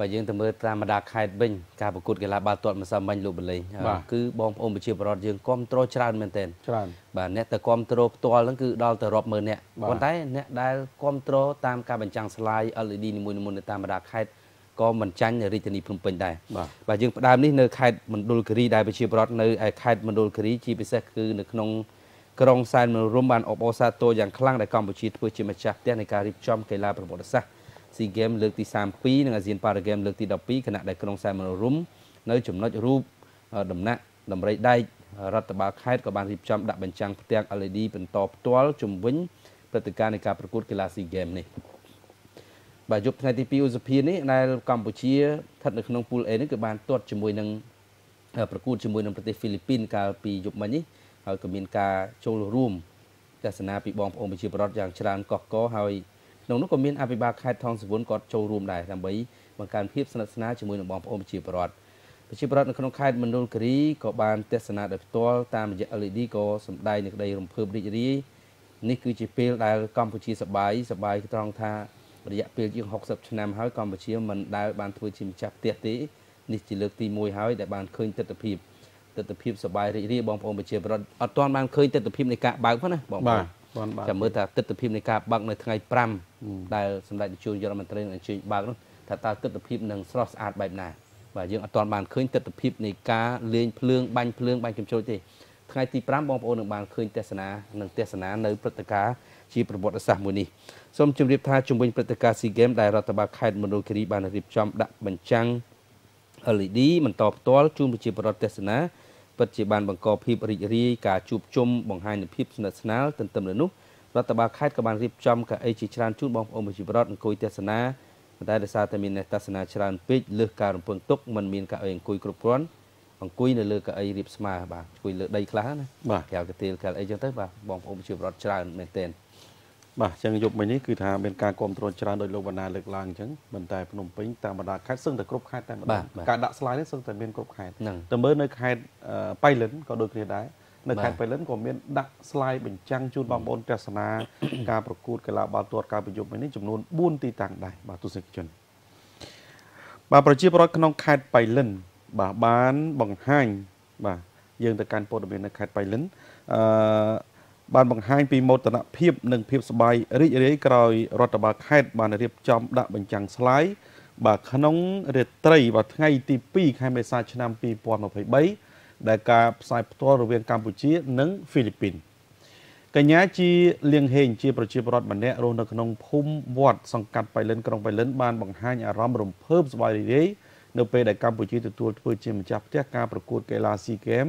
បើយើងទៅមើលតាមបណ្ដាខេត្តវិញការប្រកួតកីឡាបាល់ទាត់ម្សិលមិញលោកបលីគឺបងប្អូនប្រជាពលរដ្ឋយើងគ្រប់គ្រងច្រើនមែនទែនច្រើនបាទអ្នកទៅគ្រប់គ្រងផ្ទាល់ហ្នឹងគឺដល់ទៅរាប់ម៉ឺនអ្នកប៉ុន្តែអ្នកដែលគ្រប់គ្រងតាមការបញ្ចាំងស្លាយ LED នីមួយៗនៅតាមបណ្ដាខេត្តក៏មិនចាញ់រាជធានីភ្នំពេញដែរបាទយើងផ្ដើមនេះនៅខេត្តមណ្ឌលគិរីដែលប្រជាពលរដ្ឋនៅឯខេត្តមណ្ឌលគិរីជាពិសេសគឺនៅក្នុងក្រុងសែនមនោរម្យបានអបអរសាទរយ៉ាងខ្លាំងដែលកម្ពុជាធ្វើជាម្ចាស់ផ្ទះនៃការរៀបចំកីឡាប្រវត្តិសាស្ត្រ SEA Games លើកទី32និង ASEAN Para Games លើកទី12ខណៈដែលក្រុងសែនមនោរម្យនៅចំណុចរូបដំណាក់ដំរីដែករដ្ឋបាលខេត្តក៏បានរៀបចំដាក់បញ្ចាំងផ្ទាំង LED បន្តផ្ទាល់ជំវិញព្រឹត្តិការណ៍នៃការប្រកួតកីឡា SEA Games នេះបាទយប់ថ្ងៃទី2ឧសភានេះដែលកម្ពុជាស្ថិតនៅក្នុងពូល A នេះគឺបានទាត់ជាមួយនឹងប្រកួតជាមួយនឹងប្រទេសហ្វីលីពីនកាលពីយប់មិញនេះហើយក៏មានការចូលរួមទស្សនាពីបងប្អូនប្រជាពលរដ្ឋយ៉ាងច្រើនកកកហើយ ក្នុងនោះក៏មានអភិបាលខេត្តថងសវុនក៏ចូលរួមដែរដើម្បីបង្កើនភាពស្និទ្ធស្នាលជាមួយនឹងបងប្អូនប្រជាពលរដ្ឋប្រជាពលរដ្ឋនៅក្នុងខេត្តមណ្ឌលគិរីក៏បានទស្សនាដោយផ្ទាល់តាមរយៈ LED ក៏សម្ដែងនៅក្តីរំភើបរីករាយនេះគឺជាពេលដែលកម្ពុជាសប្បាយសប្បាយត្រង់ថារយៈពេលជាង60ឆ្នាំហើយកម្ពុជាមិនដែលបានធ្វើជាម្ចាស់ផ្ទះទេនេះជាលើកទី1ហើយដែលបានឃើញទស្សនវិជ្ជាទស្សនវិជ្ជាសប្បាយរីករាយបងប្អូនប្រជាពលរដ្ឋអត់ទាន់បានឃើញទស្សនវិជ្ជានៃការបើកផងណាបងប្អូនបាទ ចាំមើលថាទស្សនវិជ្ជានៃការបើកនៅថ្ងៃ5ដែលសម្ដេចនាយករដ្ឋមន្ត្រីនឹងអញ្ជើញបើកនោះថាតើទស្សនវិជ្ជានឹងស្រស់ស្អាតបែបណាបាទយើងអត់ទាន់បានឃើញទស្សនវិជ្ជានៃការលេងភ្លើងបាញ់ភ្លើងបាញ់កំជ្រួចទេថ្ងៃទី5បងប្អូននឹងបានឃើញទស្សនានិងទស្សនានៅព្រឹត្តិការណ៍ជាប្រវត្តិសាស្ត្រមួយនេះសូមជម្រាបថាជំវិញព្រឹត្តិការណ៍ SEA Games ដែលរដ្ឋបាលខេត្តមណ្ឌលគិរីបានរៀបចំដាក់បញ្ចាំង LED បន្តផ្ទាល់ជូនប្រជាពលរដ្ឋទស្សនា ពិតជាបានបង្កភាពរីករាយការជួបជុំបង្ហាញនូវភាពស្និទ្ធស្នាលទន្ទឹមនឹងនោះរដ្ឋបាលខេត្តក៏បានរៀបចំកៅអីជាច្រើនជូនបងប្អូនប្រជាពលរដ្ឋអង្គុយទស្សនាប៉ុន្តែដោយសារតែមានអ្នកទស្សនាច្រើនពេកលើសការរំពឹងទុកមិនមានកៅអីអង្គុយគ្រប់គ្រាន់អង្គុយនៅលើកៅអីរៀបស្មើបាទអង្គុយលើដីខ្លះណាបាទកៅកាទៀលកៅអីចឹងទៅបាទបងប្អូនប្រជាពលរដ្ឋច្រើនមែនទែន បាទអញ្ចឹងយប់មិញនេះគឺថាមានការគ្រប់គ្រងច្រើនដោយលោកបណ្ណាលើកឡើងអញ្ចឹងមិនតែភ្នំពេញតាមបណ្ដាខេត្តសឹងតែគ្រប់ខេត្តតែម្ដងការដាក់ស្លាយនេះសឹងតែមានគ្រប់ខេត្តតែមើលនៅខេត្តបៃលិនក៏ដូចគ្នាដែរនៅខេត្តបៃលិនក៏មានដាក់ស្លាយបញ្ចាំងជូនបងប្អូនទស្សនាការប្រកួតកីឡាបាល់ទាត់ការប្រយុទ្ធមិញនេះចំនួន4ទីតាំងដែរបាទទស្សនិកជនបាទប្រជាពលរដ្ឋក្នុងខេត្តបៃលិនបាទបានបង្ហាញបាទយើងទៅកាន់ព័ត៌មាននៅខេត្តបៃលិនអឺ បានបង្ហាញពីមោទនភាពនិងភាពសប្បាយរីករាយក្រោយរដ្ឋបាលខេត្តបានរៀបចំដាក់បញ្ចាំងស្លាយបាទក្នុងរាត្រីបាទថ្ងៃទី2ខែមេសាឆ្នាំ2023ដែលការផ្សាយផ្ទាល់រវាងកម្ពុជានិងហ្វីលីពីនកញ្ញាជាលៀងហេងជាប្រជាពលរដ្ឋម្នាក់រស់នៅក្នុងភូមិវត្តសង្កាត់បៃលិនក្រុងបៃលិនបានបង្ហាញអារម្មណ៍រំភើបសប្បាយរីករាយនៅពេលដែលកម្ពុជាទទួលធ្វើជាម្ចាស់ផ្ទះការប្រកួតកីឡាស៊ីហ្គេម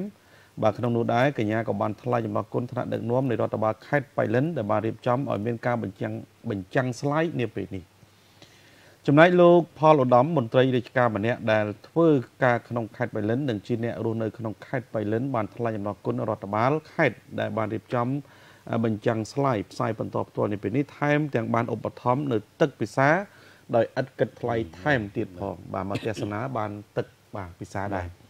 បាទក្នុងនោះដែរកញ្ញាក៏បានថ្លែងអំណរគុណថ្នាក់ដឹកនាំនៃរដ្ឋបាលខេត្តបៃលិនដែលបានរៀបចំឲ្យមានការបញ្ចាំងបញ្ចាំងស្លាយនាពេលនេះចំណែកលោកផលឧត្តមមន្ត្រីរាជការម្នាក់ដែលធ្វើការក្នុងខេត្តបៃលិននិងជាអ្នករស់នៅក្នុងខេត្តបៃលិនបានថ្លែងអំណរគុណរដ្ឋបាលខេត្តដែលបានរៀបចំបញ្ចាំងស្លាយផ្សាយបន្តផ្ទាល់នៅពេលនេះថែមទាំងបានឧបត្ថម្ភនៅទឹកពិសាដោយឥតគិតថ្លៃថែមទៀតផងបាទមកទស្សនាបានទឹកបាទពិសាដែរ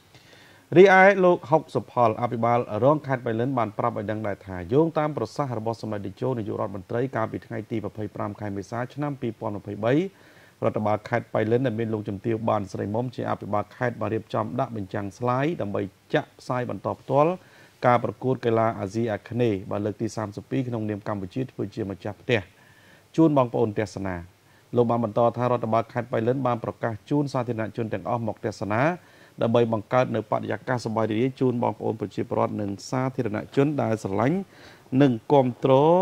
រីឯលោកហុកសុផលអភិបាលរងខេត្តបៃលិនបានប្រាប់ឲ្យដឹងដែរថាយោងតាមប្រសាសន៍របស់សម្ដេចតេជោនាយករដ្ឋមន្ត្រីកាលពីថ្ងៃទី25ខែមេសាឆ្នាំ2023រដ្ឋបាលខេត្តបៃលិនដែលមានលោកជំទាវបានស្រីមុំជាអភិបាលខេត្តបានរៀបចំដាក់បញ្ចាំងស្លាយដើម្បីចាក់ផ្សាយបន្តផ្ទាល់ការប្រកួតកីឡាអាស៊ីអាគ្នេយ៍បានលើកទី32ក្នុងនាមកម្ពុជាធ្វើជាម្ចាស់ផ្ទះជូនបងប្អូនទស្សនាលោកបានបន្តថារដ្ឋបាលខេត្តបៃលិនបានប្រកាសជូនសាធារណជនទាំងអស់មកទស្សនា ដើម្បីបង្កើតនៅបរិយាកាសសប្បាយរីករាយជូនបងប្អូនប្រជាពលរដ្ឋនិងសាធារណជនដែលស្រឡាញ់និងគ្រប់គ្រង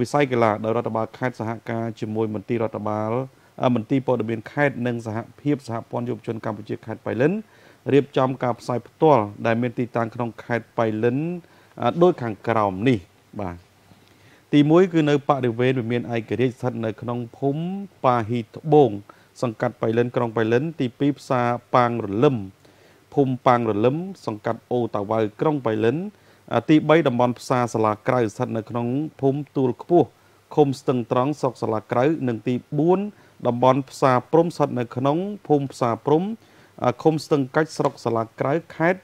វិស័យកីឡាដោយរដ្ឋបាលខេត្តសហការជាមួយមន្ទីររដ្ឋបាលមន្ទីរព័ត៌មានខេត្តនិងសហភាពសហព័ន្ធយុវជនកម្ពុជាខេត្តបៃលិនរៀបចំការផ្សាយផ្ទាល់ដែលមានទីតាំងក្នុងខេត្តបៃលិនដូចខាងក្រោមនេះបាទទី1គឺនៅបរិវេណវិមានឯករាជ្យស្ថិតនៅក្នុងភូមិប៉ាហ៊ីត្បូង សង្កាត់បៃលិនក្រុងបៃលិន ទី2ផ្សារប៉ាងរលឹមភូមិប៉ាងរលឹមសង្កាត់អូតាវ៉ៅក្រុងបៃលិន ទី3តំបន់ផ្សារសាលាក្រៅស្ថិតនៅក្នុងភូមិទួលខ្ពស់ឃុំស្ទឹងត្រង់ស្រុកសាលាក្រៅនិងទី4តំបន់ផ្សារព្រំស្ថិតនៅក្នុងភូមិផ្សារព្រំឃុំស្ទឹងកាច់ស្រុកសាលាក្រៅខេត្ត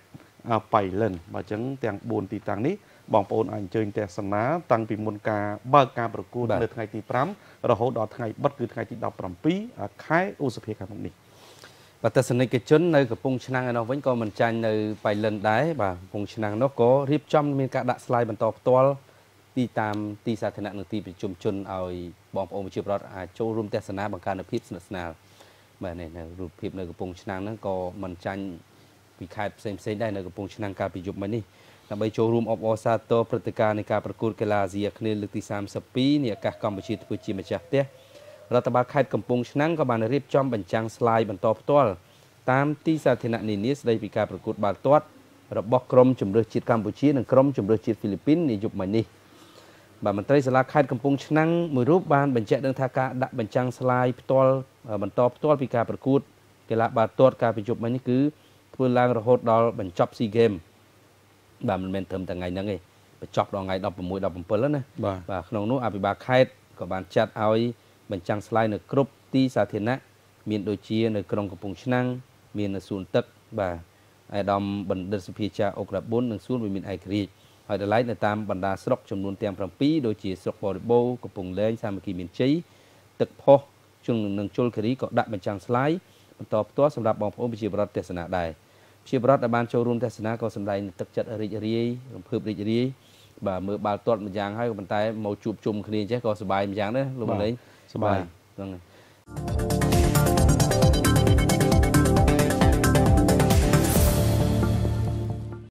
បៃលិន បាទអញ្ចឹងទាំង4ទីតាំងនេះ បងប្អូនអាចអញ្ជើញទស្សនាតាំងពីមុនការបើកការប្រកួតនៅថ្ងៃទី5រហូតដល់ថ្ងៃបិទគឺថ្ងៃទី17ខែឧសភាខាងមុខនេះបាទទស្សនិកជននៅកំពង់ឆ្នាំងឯនោះវិញក៏មិនចាញ់នៅបៃលិនដែរបាទកំពង់ឆ្នាំងនោះក៏រៀបចំមានការដាក់ស្លាយបន្តផ្ទាល់ទីតាមទីសាធារណៈនិងទីប្រជុំជនឲ្យបងប្អូនប្រជាពលរដ្ឋអាចចូលរួមទស្សនាបង្កើនភាពស្និទ្ធស្នាលបាទនេះនៅរូបភាពនៅកំពង់ឆ្នាំងហ្នឹងក៏មិនចាញ់ពីខេត្តផ្សេងផ្សេងដែរនៅកំពង់ឆ្នាំងកាលពីយប់មិញនេះ ដើម្បីចូលរួមអបអរសាទរព្រឹត្តិការណ៍នៃការប្រកួតកីឡាអាស៊ីអាគ្នេយ៍លើកទី32នៃឱកាសកម្ពុជាធ្វើជាម្ចាស់ផ្ទះរដ្ឋបាលខេត្តកំពង់ឆ្នាំងក៏បានរៀបចំបញ្ចាំងស្លាយបន្តផ្ទាល់តាមទីសាធារណៈនានាស្ដីពីការប្រកួតបាល់ទាត់របស់ក្រុមជម្រើសជាតិកម្ពុជានិងក្រុមជម្រើសជាតិហ្វីលីពីននាយប់មិញនេះបាទមន្ត្រីសាលាខេត្តកំពង់ឆ្នាំងមួយរូបបានបញ្ជាក់ដឹងថាការដាក់បញ្ចាំងស្លាយផ្ទាល់បន្តផ្ទាល់ពីការប្រកួតកីឡាបាល់ទាត់ការប្រជុំមិញនេះគឺធ្វើឡើងរហូតដល់បញ្ចប់ SEA Games បាទមិនមែនត្រឹមតែថ្ងៃហ្នឹងទេបញ្ចប់ដល់ថ្ងៃ16 17ណាបាទក្នុងនោះអភិបាលខេត្តក៏បានចាត់ឲ្យបញ្ចាំងស្លាយនៅគ្រប់ទីសាធារណៈមានដូចជានៅក្រុងកំពង់ឆ្នាំងមាននៅសួនទឹកបាទអាដាមបណ្ឌិតសុភាចាអុក្រាប៊ុននិងសួនវិមានឯករាជ្យហើយដល់ឡែកនៅតាមបណ្ដាស្រុកចំនួនទាំង7ដូចជាស្រុកបរិបូរកំពង់លែងសាមគ្គីមានជ័យទឹកផុសជុំនឹងជលគិរីក៏ដាក់បញ្ចាំងស្លាយបន្តផ្ទាល់សម្រាប់បងប្អូនប្រជាពលរដ្ឋទស្សនាដែរប្រ ជាពលរដ្ឋដែលបានចូលរួមទស្សនាក៏សម្ដែងទឹកចិត្តរីករាយរំភើបរីករាយបាទមើលបាល់ទាត់មួយយ៉ាងហើយក៏ប៉ុន្តែមកជួបជុំគ្នាចេះក៏សប្បាយមួយយ៉ាងដែរលោកបណ្ឌិតសប្បាយហ្នឹងហើយ